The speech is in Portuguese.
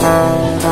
Música